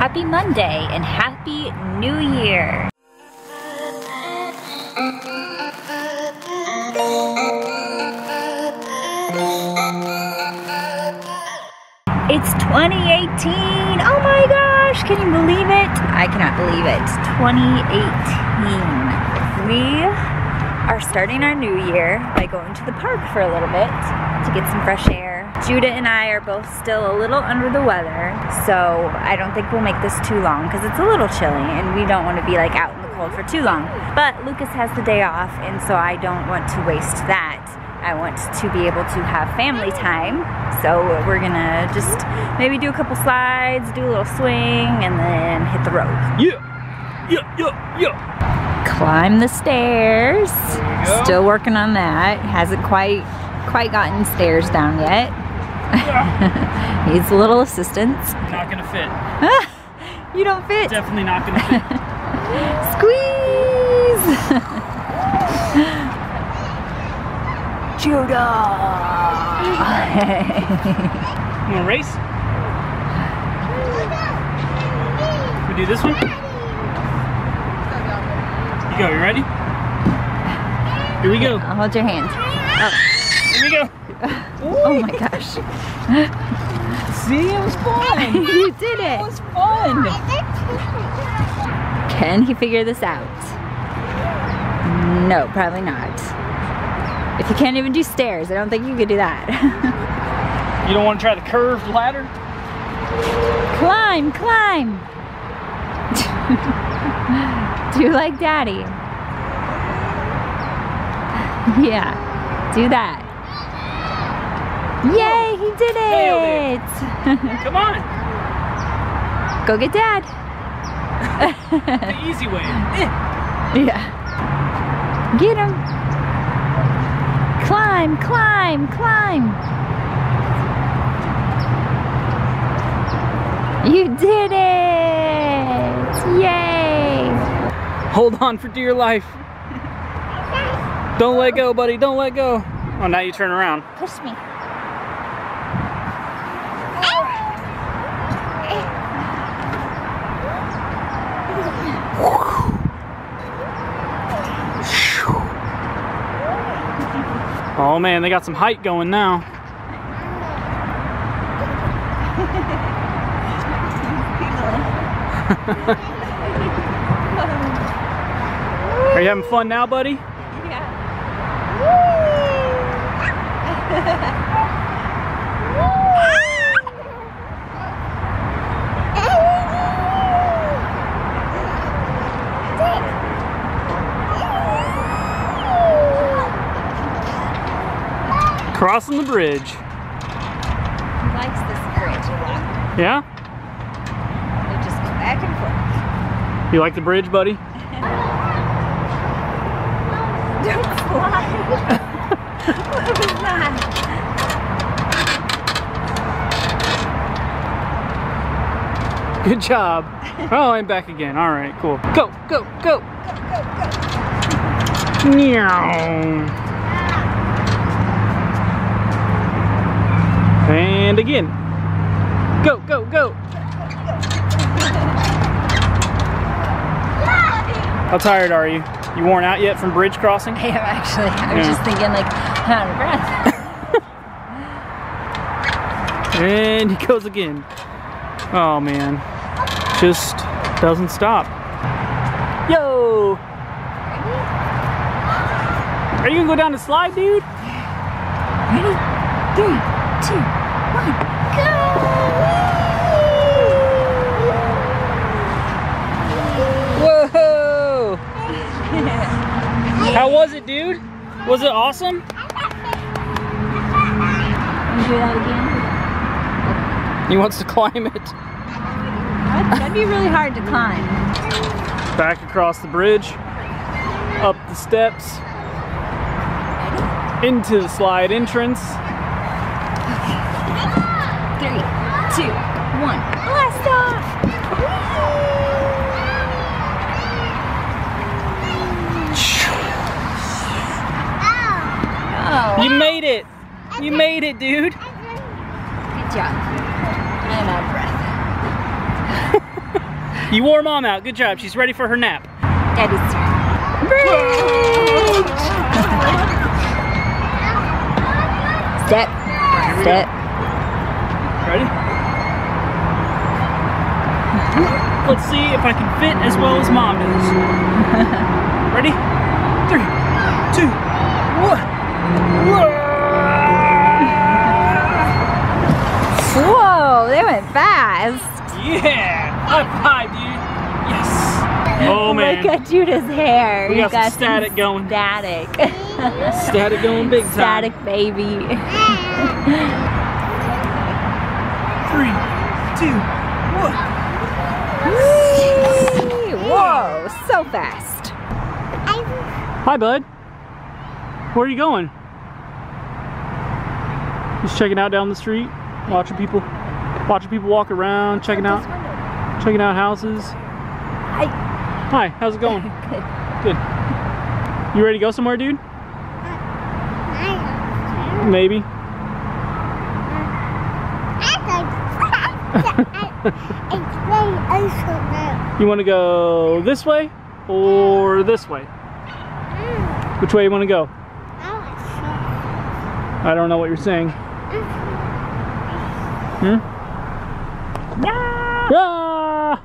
Happy Monday and Happy New Year. It's 2018. Oh my gosh, can you believe it? I cannot believe it. 2018. We are starting our new year by going to the park for a little bit to get some fresh air. Judah and I are both still a little under the weather, so I don't think we'll make this too long because it's a little chilly and we don't want to be like out in the cold for too long. But Lucas has the day off and so I don't want to waste that. I want to be able to have family time. So we're gonna just maybe do a couple slides, do a little swing, and then hit the road. Yeah, yeah, yeah, yeah. Climb the stairs. Still working on that. Hasn't quite quite gotten stairs down yet. Needs a little assistance. Not gonna fit. you don't fit. Definitely not gonna fit. Squeeze! Judah! You wanna race? We do this one? You go, you ready? Here we go. I'll hold your hand. Here we go. Oh my gosh. See, it was fun. you did It it. was fun. Can he figure this out? No, probably not. If you can't even do stairs, I don't think you could do that. You don't want to try the curved ladder? climb, climb. do you like daddy. yeah, do that. Yay, he did Nailed it. Come on. Go get dad. The easy way. Yeah. Get him. Climb, climb, climb. You did it! Yay! Hold on for dear life. Don't let go, buddy. Don't let go. Oh, now you turn around. Push me. Oh man, they got some height going now. Are you having fun now, buddy? Crossing the bridge. He likes this bridge a lot. Yeah? They just go back and forth. You like the bridge, buddy? Don't slide. what was that? Good job. Oh, I'm back again. All right, cool. Go, go, go. Meow. And again. Go, go, go. How tired are you? You worn out yet from bridge crossing? I am actually. I was Yeah. just thinking like, I'm out of breath. And he goes again. Oh man. Just doesn't stop. Yo! Are you gonna go down the slide, dude? Ready? Three, Was it awesome? Wanna do that again? He wants to climb it. That'd, that'd be really hard to climb. Back across the bridge, up the steps, into the slide entrance. Three, two, one. Blast off! Oh, You made it! You made it, dude! good job. I'm out of breath. You wore mom out. Good job. She's ready for her nap. Daddy's turn. Step. Step. Ready? Let's see if I can fit as well as mom does. Ready? Three, two, one. Whoa, fast. Yeah! High five, dude. Yes. Oh man. Look at Judah's hair. We You got some static going. Static. Static going big time. static baby. Three, two, one. Whoa, so fast. Hi, bud. Where are you going? Just checking out down the street, watching people, watching people walk around, checking out, checking out houses. Hi. Hi, how's it going? Good. Good. You ready to go somewhere, dude? Maybe. You want to go this way or this way? Which way you want to go? I don't know what you're saying. Hmm? Yeah. Ah!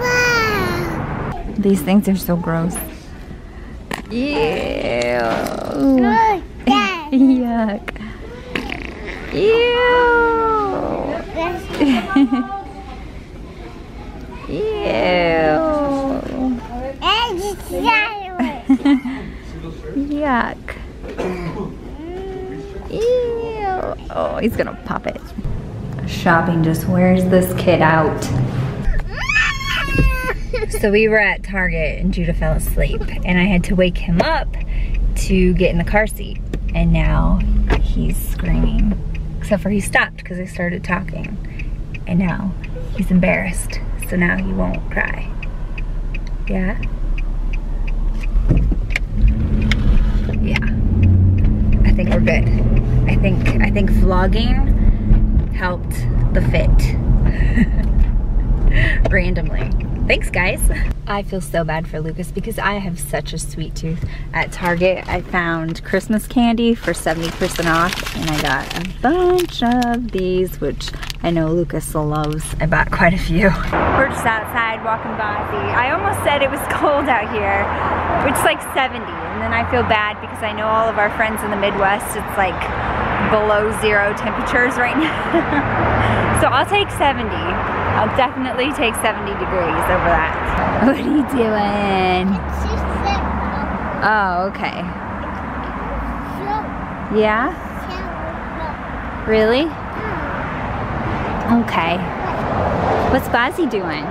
Ah! These things are so gross. Ew. Yuck. Ew. Ew. Yuck. Ew. Oh, he's gonna pop it. Shopping just wears this kid out. So we were at Target and Judah fell asleep and I had to wake him up to get in the car seat. And now he's screaming. Except for he stopped because I started talking. And now he's embarrassed. So now he won't cry. Yeah? Yeah. I think we're good. I think I think vlogging helped the fit. Randomly. Thanks guys. I feel so bad for Lucas because I have such a sweet tooth. At Target, I found Christmas candy for 70% off and I got a bunch of these, which I know Lucas loves. I bought quite a few. We're just outside walking by. I almost said it was cold out here, which is like 70. And then I feel bad because I know all of our friends in the Midwest, it's like below zero temperatures right now. so I'll take 70. I'll definitely take 70 degrees over that. What are you doing? Oh, okay. Yeah? Really? Okay. What's Bazzy doing?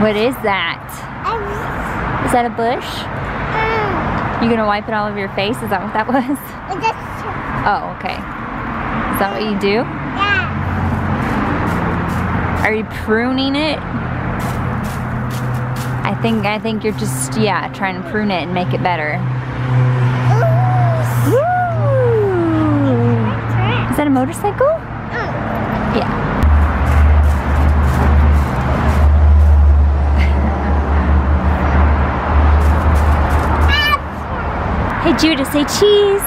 What is that? Is that a bush? You gonna wipe it all over your face? Is that what that was? Oh, okay. Is that what you do? Yeah. Are you pruning it? I think I think you're just yeah trying to prune it and make it better. Woo! Is that a motorcycle? Yeah. Hey Judah, say cheese.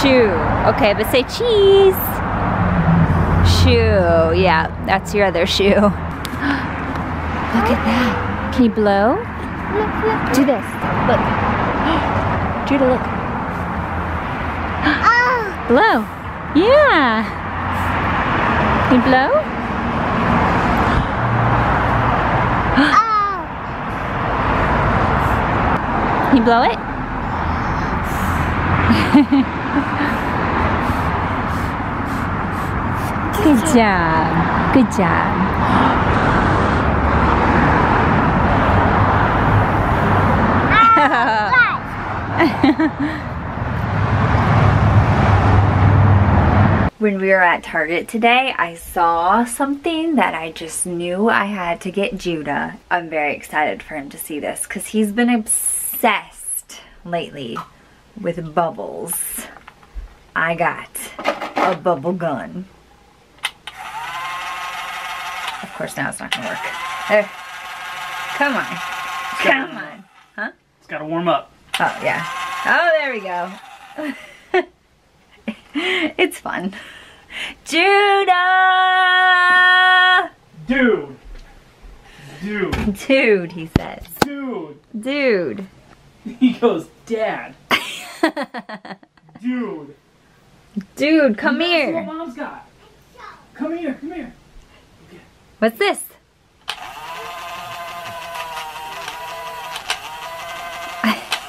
Shoe. Okay, but say cheese. Shoe. Yeah, that's your other shoe. Look at that. Can you blow? Do this. Look. Judah, look. Blow. Yeah. Can you blow? Can you blow it? Good job. Good job. When we were at Target today, I saw something that I just knew I had to get Judah. I'm very excited for him to see this because he's been obsessed lately with bubbles. I got a bubble gun. Of course, now it's not gonna work. There. Come on. Come on. Huh? It's got to warm up. Oh, yeah. Oh, there we go. it's fun. Judah! Dude. Dude. Dude, he says. Dude. Dude. He goes, Dad. Dude. Dude, come That's here. what mom's got. Come here, come here. What's this?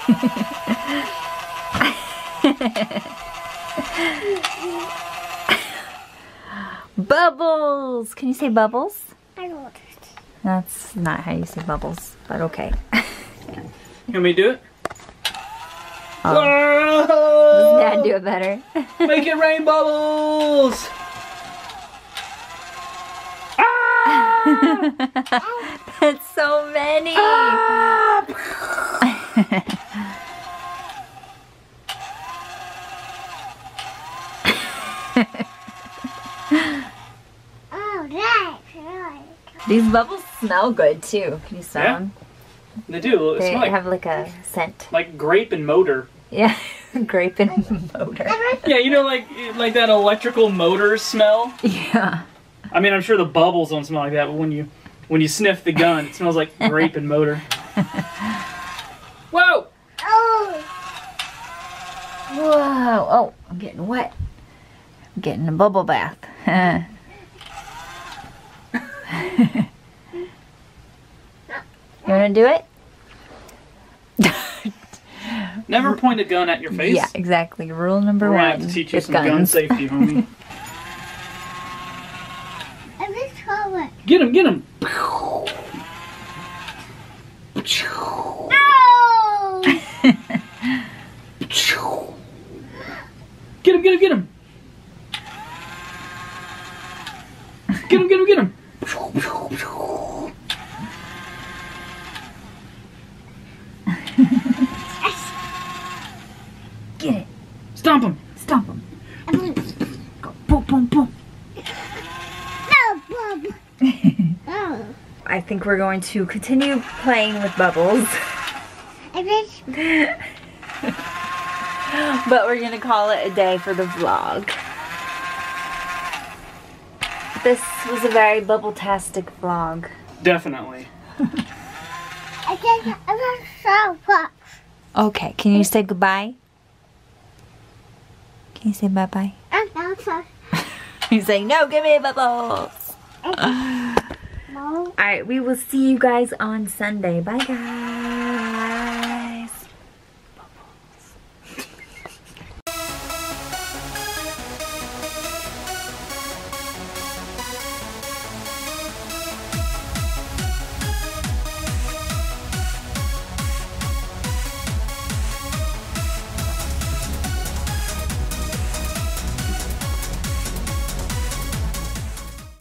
bubbles! Can you say bubbles? I don't. That's not how you say bubbles, but okay. You want me to do it? Oh. Whoa! Dad, do it better. Make it rain bubbles! Ah! That's so many. Ah! Oh, that's right. These bubbles smell good too. Can you smell Yeah. them? They do. They smells like, have like a scent. like grape and motor. Yeah, grape and motor. Yeah, you know, like like that electrical motor smell. Yeah. I mean, I'm sure the bubbles don't smell like that, but when you when you sniff the gun, it smells like grape and motor. Whoa! Oh, Whoa. Oh, I'm getting wet. I'm getting a bubble bath. you want to do it? Never point a gun at your face. Yeah, exactly. Rule number We're gonna have to teach you with some gun safety, homie. I miss color. Get him! Get him! No! Get him! Get him! Get him! Get him! Get him! Get him! Get it. Stomp him! Stomp them. Go boom, boom, boom. No, Bob. Oh, I think we're going to continue playing with bubbles, I miss. but we're gonna call it a day for the vlog. This was a very bubble-tastic vlog. Definitely. I just. I miss so much. Okay, can you say goodbye? Can you say bye-bye? I'm. He's saying, no, give me bubbles. No. All right, we will see you guys on Sunday. Bye, guys.